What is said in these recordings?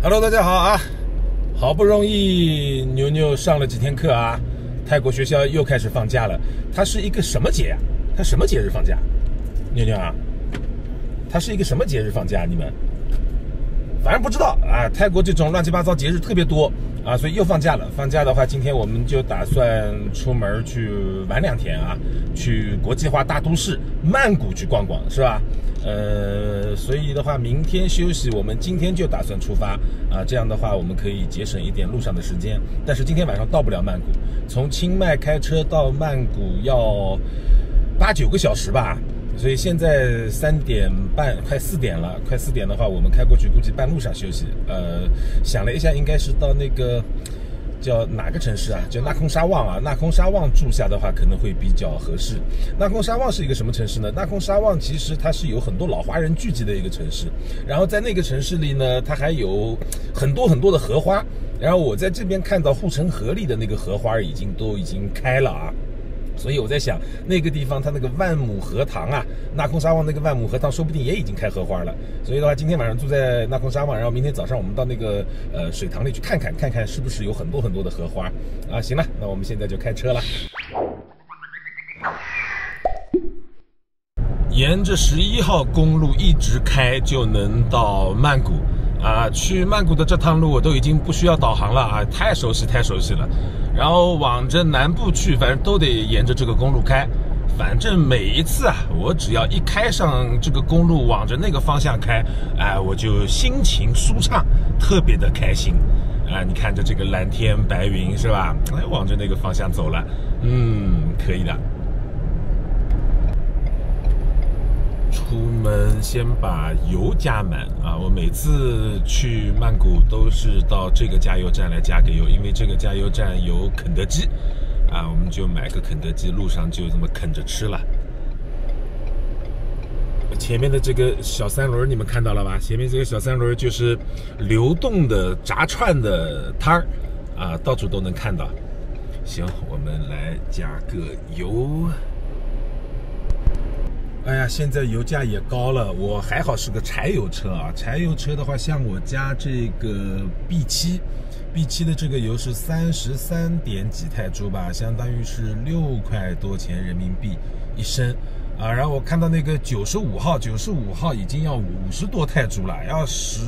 Hello，大家好啊！好不容易牛牛上了几天课啊，泰国学校又开始放假了。它是一个什么节啊？它什么节日放假？牛牛啊，它是一个什么节日放假？你们反正不知道啊。泰国这种乱七八糟节日特别多啊，所以又放假了。放假的话，今天我们就打算出门去玩两天啊，去国际化大都市曼谷去逛逛，是吧？呃，所以的话，明天休息，我们今天就打算出发啊。这样的话，我们可以节省一点路上的时间。但是今天晚上到不了曼谷，从清迈开车到曼谷要八九个小时吧。所以现在三点半，快四点了，快四点的话，我们开过去估计半路上休息。呃，想了一下，应该是到那个。叫哪个城市啊？叫纳空沙旺啊！纳空沙旺住下的话可能会比较合适。纳空沙旺是一个什么城市呢？纳空沙旺其实它是有很多老华人聚集的一个城市。然后在那个城市里呢，它还有很多很多的荷花。然后我在这边看到护城河里的那个荷花已经都已经开了啊。所以我在想，那个地方它那个万亩荷塘啊，纳空沙旺那个万亩荷塘说不定也已经开荷花了。所以的话，今天晚上住在纳空沙旺，然后明天早上我们到那个呃水塘里去看看，看看是不是有很多很多的荷花啊。行了，那我们现在就开车了，沿着十一号公路一直开就能到曼谷。啊，去曼谷的这趟路我都已经不需要导航了啊，太熟悉太熟悉了。然后往着南部去，反正都得沿着这个公路开。反正每一次啊，我只要一开上这个公路，往着那个方向开，哎，我就心情舒畅，特别的开心。啊，你看着这个蓝天白云是吧？哎，往着那个方向走了，嗯，可以的。出门先把油加满啊！我每次去曼谷都是到这个加油站来加个油，因为这个加油站有肯德基啊，我们就买个肯德基，路上就这么啃着吃了。前面的这个小三轮你们看到了吧？前面这个小三轮就是流动的炸串的摊儿啊，到处都能看到。行，我们来加个油。哎呀，现在油价也高了，我还好是个柴油车啊。柴油车的话，像我家这个 B 七，B 七的这个油是三十三点几泰铢吧，相当于是六块多钱人民币一升啊。然后我看到那个九十五号，九十五号已经要五十多泰铢了，要十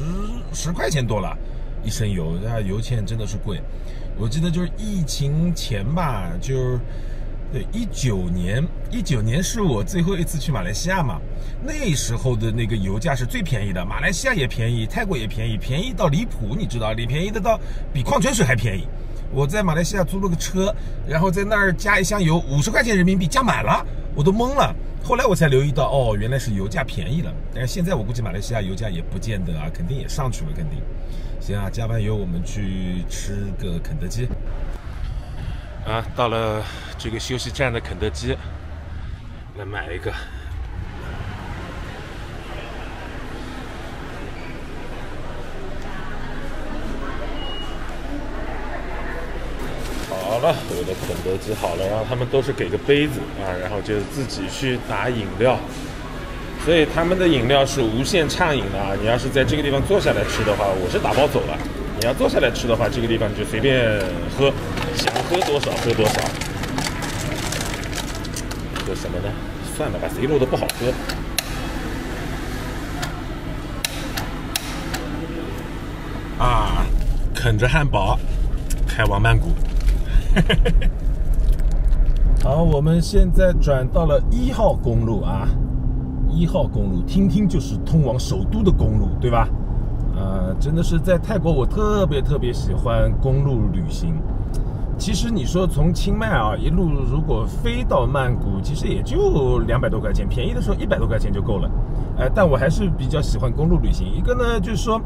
十块钱多了一升油，啊，油钱真的是贵。我记得就是疫情前吧，就是。对，一九年，一九年是我最后一次去马来西亚嘛，那时候的那个油价是最便宜的，马来西亚也便宜，泰国也便宜，便宜到离谱，你知道，你便宜的到比矿泉水还便宜。我在马来西亚租了个车，然后在那儿加一箱油，五十块钱人民币加满了，我都懵了。后来我才留意到，哦，原来是油价便宜了。但是现在我估计马来西亚油价也不见得啊，肯定也上去了，肯定。行啊，加完油我们去吃个肯德基。啊，到了这个休息站的肯德基，来买一个。好了，我的肯德基好了，然后他们都是给个杯子啊，然后就自己去打饮料，所以他们的饮料是无限畅饮的啊。你要是在这个地方坐下来吃的话，我是打包走了。你要坐下来吃的话，这个地方就随便喝。喝多少？喝多少，喝什么呢？算了吧，谁路都不好喝。啊，啃着汉堡，开往曼谷。好，我们现在转到了一号公路啊，一号公路，听听就是通往首都的公路，对吧？呃，真的是在泰国，我特别特别喜欢公路旅行。其实你说从清迈啊一路如果飞到曼谷，其实也就两百多块钱，便宜的时候一百多块钱就够了。哎，但我还是比较喜欢公路旅行。一个呢就是说，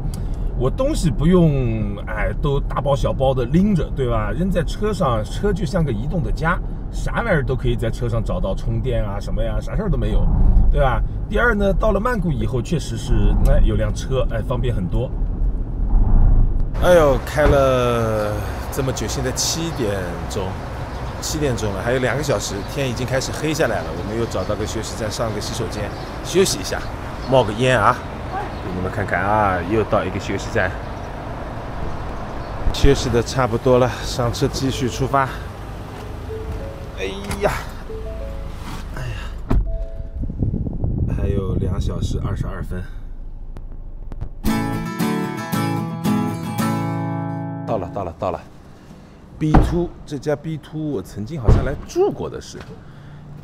我东西不用哎都大包小包的拎着，对吧？扔在车上，车就像个移动的家，啥玩意儿都可以在车上找到充电啊什么呀，啥事儿都没有，对吧？第二呢，到了曼谷以后，确实是哎有辆车哎方便很多。哎呦，开了这么久，现在七点钟，七点钟了，还有两个小时，天已经开始黑下来了。我们又找到个休息站，上个洗手间休息一下，冒个烟啊，给你们看看啊，又到一个休息站，休息的差不多了，上车继续出发。哎呀，哎呀，还有两小时二十二分。到了，到了，到了。B two 这家 B two 我曾经好像来住过的是。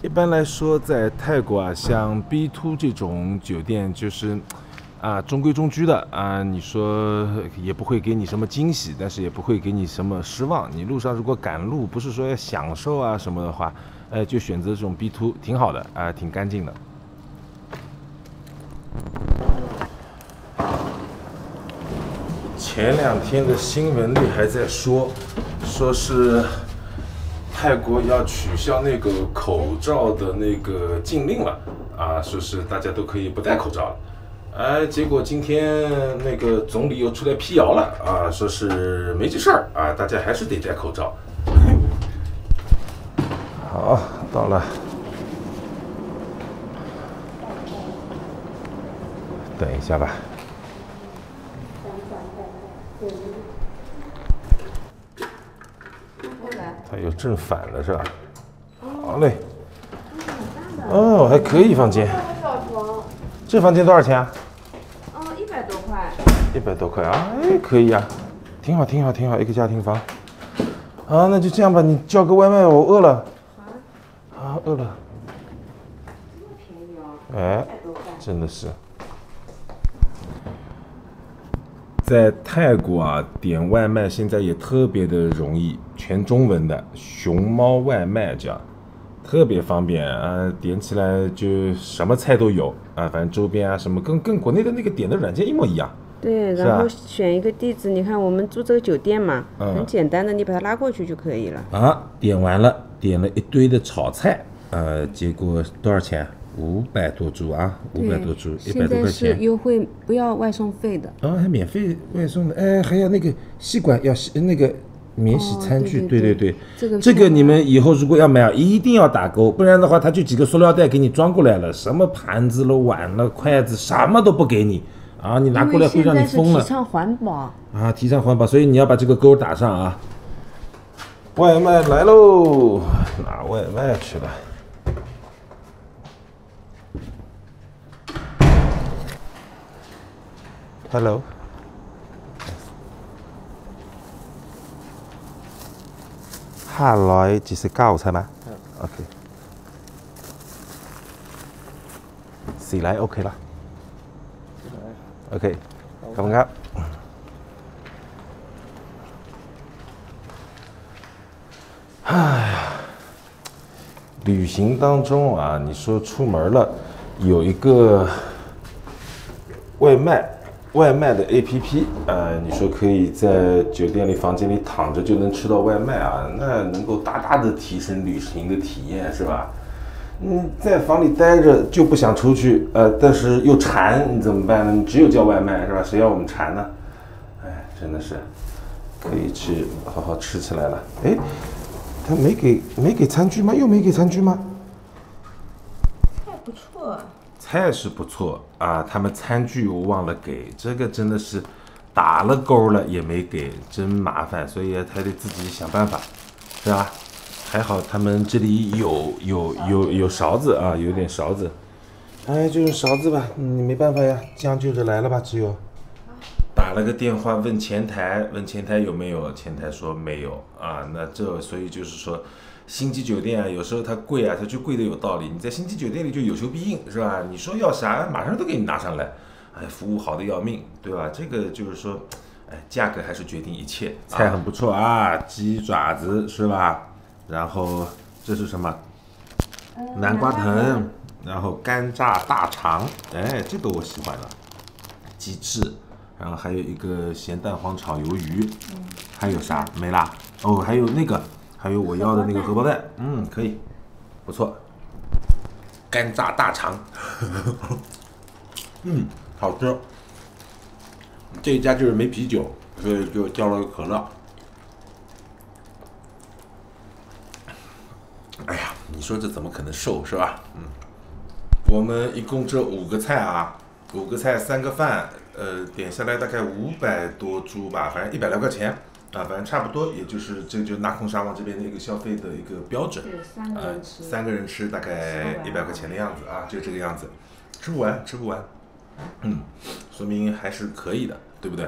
一般来说，在泰国啊，像 B two 这种酒店就是。啊，中规中矩的啊，你说也不会给你什么惊喜，但是也不会给你什么失望。你路上如果赶路，不是说要享受啊什么的话，呃，就选择这种 B two 挺好的啊，挺干净的。前两天的新闻里还在说，说是泰国要取消那个口罩的那个禁令了啊，说是大家都可以不戴口罩了。哎，结果今天那个总理又出来辟谣了啊，说是没这事儿啊，大家还是得戴口罩。好，到了，等一下吧。他又正反了是吧？好嘞。哦，还可以房间。这房间多少钱啊？哦，一百多块。一百多块啊，哎，可以啊，挺好，挺好，挺好，一个家庭房。啊，那就这样吧，你叫个外卖，我饿了。好。啊，饿了。这么便宜哦。哎，真的是。在泰国啊，点外卖现在也特别的容易，全中文的熊猫外卖叫。特别方便啊，点起来就什么菜都有啊，反正周边啊什么跟跟国内的那个点的软件一模一样。对，然后选一个地址，你看我们住这个酒店嘛，很简单的，你把它拉过去就可以了。啊，点完了，点了一堆的炒菜，呃，结果多少钱？五百多株啊，五百多株，一百多块钱。现在是优惠，不要外送费的。啊，还免费外送的，哎，还要那个吸管要吸那个。免洗餐具，对对对，这个这个你们以后如果要买啊，一定要打勾，不然的话，他就几个塑料袋给你装过来了，什么盘子了、碗了、筷子，什么都不给你啊！你拿过来会让你疯了。提倡环保啊，提倡环保，所以你要把这个勾打上啊。外卖来喽，拿外卖去了。Hello。ห้าร้อยเจ็ดสิบเก้าใช่ไหมโอเคสี่ร้อยโอเคละโอเคขอบคุณครับ旅行当中啊，你说出门了，有一个外卖。 外卖的 APP，呃，你说可以在酒店里房间里躺着就能吃到外卖啊？那能够大大的提升旅行的体验，是吧？嗯，在房里待着就不想出去，呃，但是又馋，你怎么办呢？你只有叫外卖，是吧？谁要我们馋呢？哎，真的是，可以去好好吃起来了。哎，他没给没给餐具吗？又没给餐具吗？还不错。菜是不错啊，他们餐具我忘了给，这个真的是打了勾了也没给，真麻烦，所以还得自己想办法，是吧？还好他们这里有有有有勺子啊，有点勺子，哎，就用勺子吧，你没办法呀，将就着来了吧，只有。打了个电话问前台，问前台有没有，前台说没有啊，那这所以就是说。星级酒店啊，有时候它贵啊，它就贵的有道理。你在星级酒店里就有求必应，是吧？你说要啥，马上都给你拿上来，哎，服务好的要命，对吧？这个就是说，哎，价格还是决定一切。菜很不错啊，鸡爪子是吧？然后这是什么？南瓜藤，然后干炸大肠，哎，这个我喜欢了。鸡翅，然后还有一个咸蛋黄炒鱿鱼，还有啥？没啦？哦，还有那个。还有我要的那个荷包蛋，嗯，可以，不错。干炸大肠，嗯，好吃。这一家就是没啤酒，所以就叫了个可乐。哎呀，你说这怎么可能瘦是吧？嗯，我们一共这五个菜啊，五个菜三个饭，呃，点下来大概五百多株吧，反正一百来块钱。啊，反正差不多，也就是这就纳空沙漠这边的一个消费的一个标准。呃，三个人吃。三个人吃大概一百块钱的样子啊，就这个样子，吃不完，吃不完。嗯，说明还是可以的，对不对？